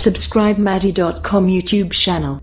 Subscribe Maddie.com YouTube channel.